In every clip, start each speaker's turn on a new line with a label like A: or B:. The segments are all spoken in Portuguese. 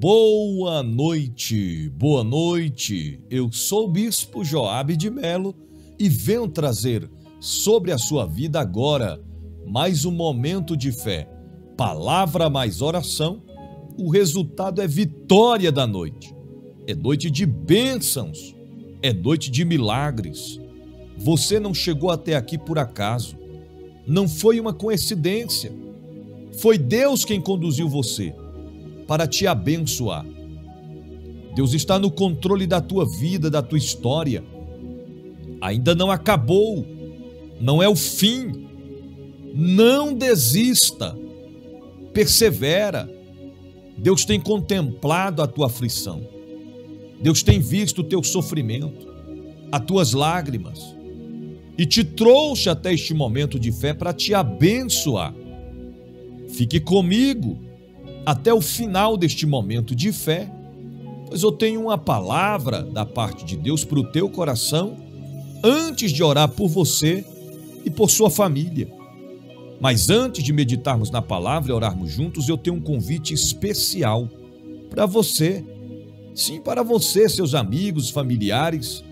A: Boa noite, boa noite. Eu sou o Bispo Joabe de Melo e venho trazer sobre a sua vida agora mais um momento de fé. Palavra mais oração, o resultado é vitória da noite. É noite de bênçãos, é noite de milagres. Você não chegou até aqui por acaso, não foi uma coincidência. Foi Deus quem conduziu você para te abençoar. Deus está no controle da tua vida, da tua história. Ainda não acabou, não é o fim. Não desista, persevera. Deus tem contemplado a tua aflição. Deus tem visto o teu sofrimento, as tuas lágrimas e te trouxe até este momento de fé para te abençoar. Fique comigo até o final deste momento de fé, pois eu tenho uma palavra da parte de Deus para o teu coração antes de orar por você e por sua família. Mas antes de meditarmos na palavra e orarmos juntos, eu tenho um convite especial para você. Sim, para você, seus amigos, familiares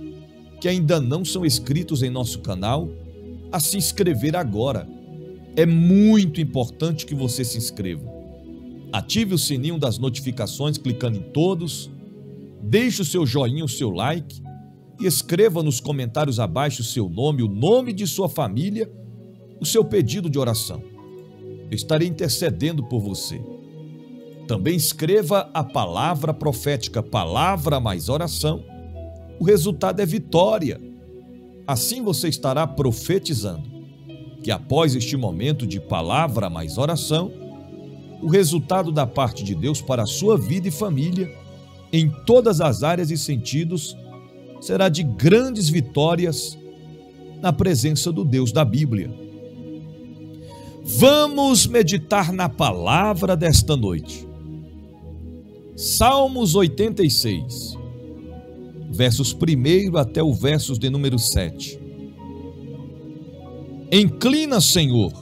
A: que ainda não são inscritos em nosso canal, a se inscrever agora. É muito importante que você se inscreva. Ative o sininho das notificações clicando em todos, deixe o seu joinha, o seu like e escreva nos comentários abaixo o seu nome, o nome de sua família, o seu pedido de oração. Eu estarei intercedendo por você. Também escreva a palavra profética, palavra mais oração. O resultado é vitória. Assim você estará profetizando que após este momento de palavra mais oração, o resultado da parte de Deus para a sua vida e família, em todas as áreas e sentidos, será de grandes vitórias na presença do Deus da Bíblia. Vamos meditar na palavra desta noite. Salmos 86, versos 1 até o versos de número 7. Inclina, Senhor,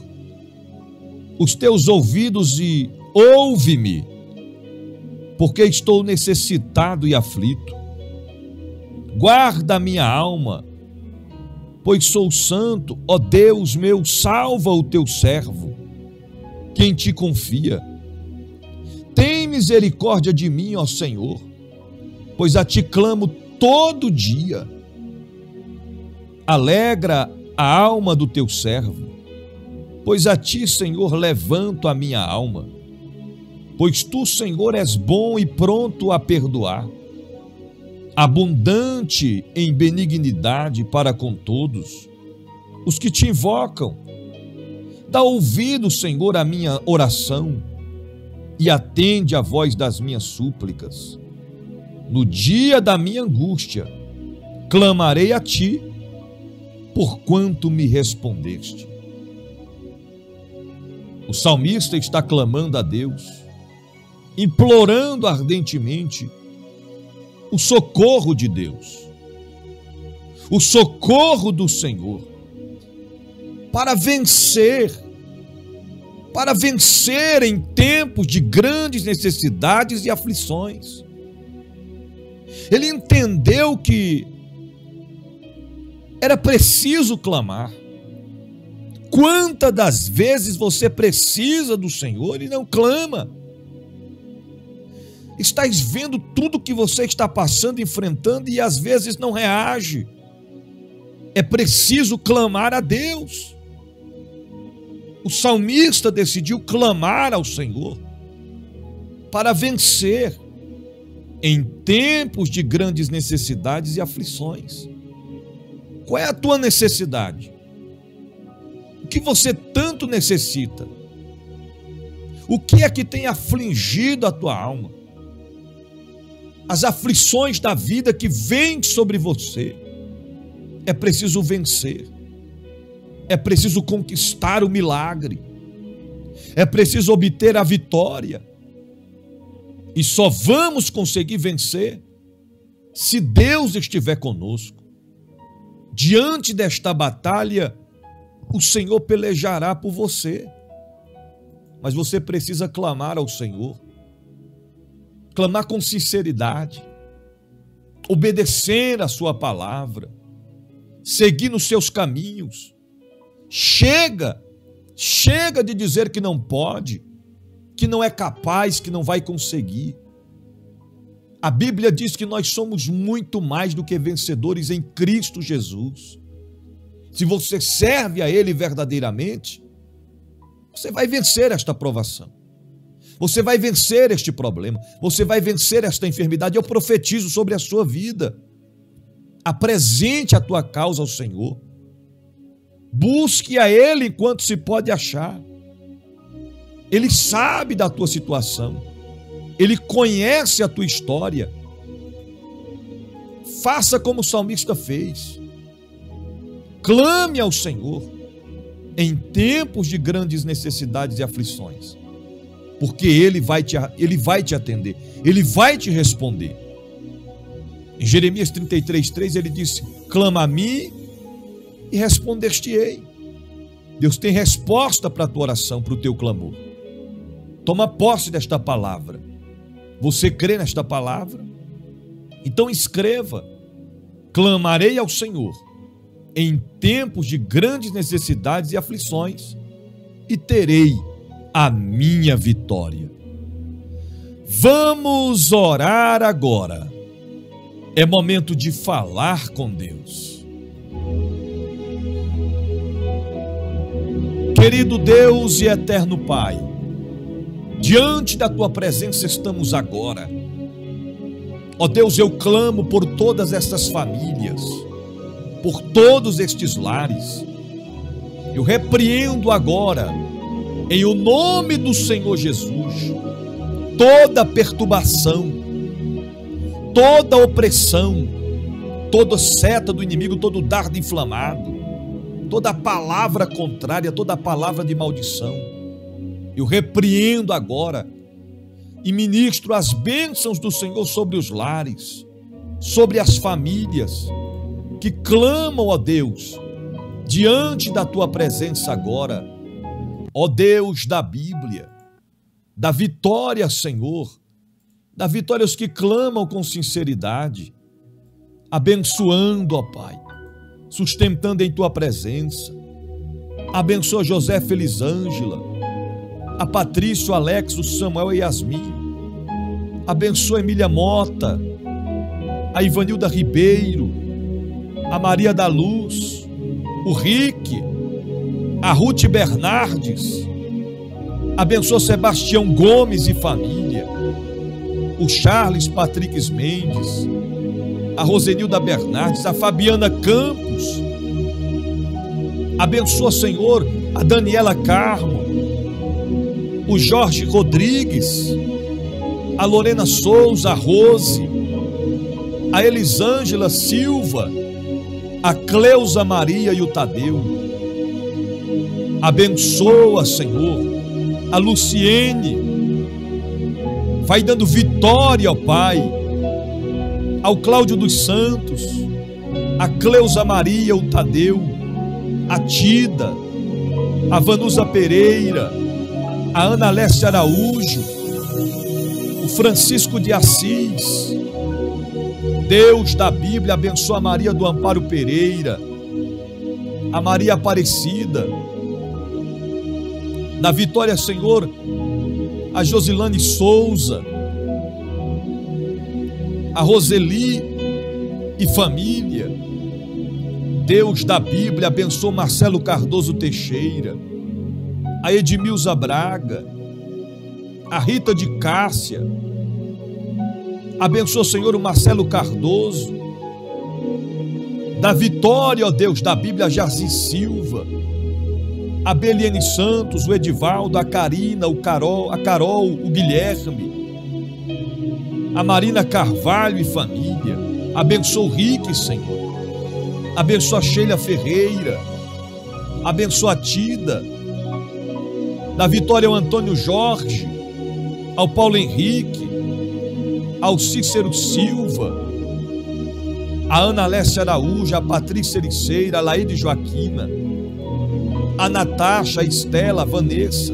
A: os teus ouvidos e ouve-me, porque estou necessitado e aflito. Guarda minha alma, pois sou santo, ó Deus meu, salva o teu servo, quem te confia. Tem misericórdia de mim, ó Senhor, pois a ti clamo todo dia. Alegra a alma do teu servo Pois a ti, Senhor, levanto a minha alma. Pois tu, Senhor, és bom e pronto a perdoar, abundante em benignidade para com todos os que te invocam. Dá ouvido, Senhor, à minha oração e atende a voz das minhas súplicas. No dia da minha angústia, clamarei a ti, porquanto me respondeste. O salmista está clamando a Deus, implorando ardentemente o socorro de Deus, o socorro do Senhor, para vencer, para vencer em tempos de grandes necessidades e aflições. Ele entendeu que era preciso clamar. Quantas das vezes você precisa do Senhor e não clama? Estás vendo tudo que você está passando, enfrentando e às vezes não reage. É preciso clamar a Deus. O salmista decidiu clamar ao Senhor para vencer em tempos de grandes necessidades e aflições. Qual é a tua necessidade? O que você tanto necessita? O que é que tem afligido a tua alma? As aflições da vida que vêm sobre você. É preciso vencer. É preciso conquistar o milagre. É preciso obter a vitória. E só vamos conseguir vencer se Deus estiver conosco. Diante desta batalha, o Senhor pelejará por você. Mas você precisa clamar ao Senhor. clamar com sinceridade, obedecer a Sua palavra, seguir nos seus caminhos. Chega, chega de dizer que não pode, que não é capaz, que não vai conseguir. A Bíblia diz que nós somos muito mais do que vencedores em Cristo Jesus. Se você serve a Ele verdadeiramente, você vai vencer esta provação. Você vai vencer este problema. Você vai vencer esta enfermidade. Eu profetizo sobre a sua vida. Apresente a tua causa ao Senhor. Busque a Ele enquanto se pode achar. Ele sabe da tua situação. Ele conhece a tua história. Faça como o salmista fez. Clame ao Senhor em tempos de grandes necessidades e aflições, porque Ele vai te, ele vai te atender, Ele vai te responder. Em Jeremias 33, 3, ele disse: Clama a mim e responder-te-ei. Deus tem resposta para a tua oração, para o teu clamor. Toma posse desta palavra. Você crê nesta palavra? Então escreva: Clamarei ao Senhor em tempos de grandes necessidades e aflições, e terei a minha vitória. Vamos orar agora. É momento de falar com Deus. Querido Deus e eterno Pai, diante da tua presença estamos agora. Ó Deus, eu clamo por todas essas famílias por todos estes lares. Eu repreendo agora, em o nome do Senhor Jesus, toda perturbação, toda opressão, toda seta do inimigo, todo dardo inflamado, toda palavra contrária, toda palavra de maldição. Eu repreendo agora e ministro as bênçãos do Senhor sobre os lares, sobre as famílias, que clamam, ó Deus, diante da tua presença agora, ó Deus da Bíblia, da vitória, Senhor, da vitória os que clamam com sinceridade, abençoando, ó Pai, sustentando em tua presença. Abençoa José Felizângela, a Patrício, Alex, o Samuel e Yasmin. Abençoa Emília Mota, a Ivanilda Ribeiro, a Maria da Luz, o Rick, a Ruth Bernardes, abençoa Sebastião Gomes e família, o Charles Patrick Mendes, a Rosenilda Bernardes, a Fabiana Campos, abençoa, Senhor, a Daniela Carmo, o Jorge Rodrigues, a Lorena Souza, a Rose, a Elisângela Silva, a Cleusa Maria e o Tadeu. Abençoa, Senhor, a Luciene. Vai dando vitória ao Pai, ao Cláudio dos Santos, a Cleusa Maria, o Tadeu, a Tida, a Vanusa Pereira, a Ana Leste Araújo, o Francisco de Assis, Deus da Bíblia abençoa a Maria do Amparo Pereira, a Maria Aparecida, da Vitória Senhor, a Josilane Souza, a Roseli e família. Deus da Bíblia abençoa Marcelo Cardoso Teixeira, a Edmilza Braga, a Rita de Cássia, Abençoa, Senhor, o Marcelo Cardoso. Da vitória, ó Deus, da Bíblia, Jazi Silva. A Beliane Santos, o Edivaldo, a Karina, o Carol, a Carol, o Guilherme. A Marina Carvalho e família. Abençoa o Rick, Senhor. Abençoa a Sheila Ferreira. Abençoa a Tida. Da vitória, o Antônio Jorge. Ao Paulo Henrique ao Cícero Silva, a Ana Alessia Araújo, a Patrícia Ericeira, a Laíde Joaquina, a Natasha, a Estela, a Vanessa.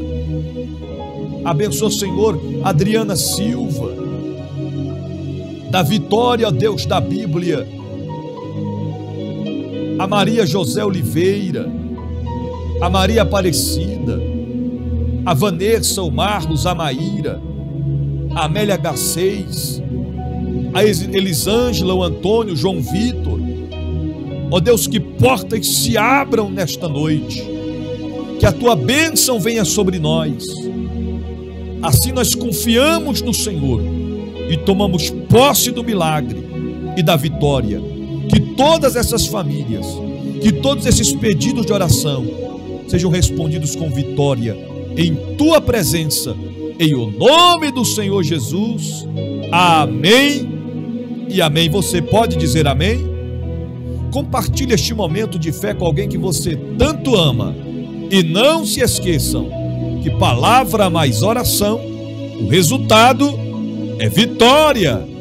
A: Abençoa, Senhor, Adriana Silva, da vitória, Deus da Bíblia. A Maria José Oliveira, a Maria Aparecida, a Vanessa, o Marlos, a Maíra, a Amélia Garcês, a Elisângela, o Antônio, o João Vitor. Ó Deus, que portas se abram nesta noite, que a tua bênção venha sobre nós. Assim nós confiamos no Senhor e tomamos posse do milagre e da vitória. Que todas essas famílias, que todos esses pedidos de oração sejam respondidos com vitória em tua presença, em o nome do Senhor Jesus. Amém e amém. Você pode dizer amém? Compartilhe este momento de fé com alguém que você tanto ama. E não se esqueçam que palavra mais oração, o resultado é vitória.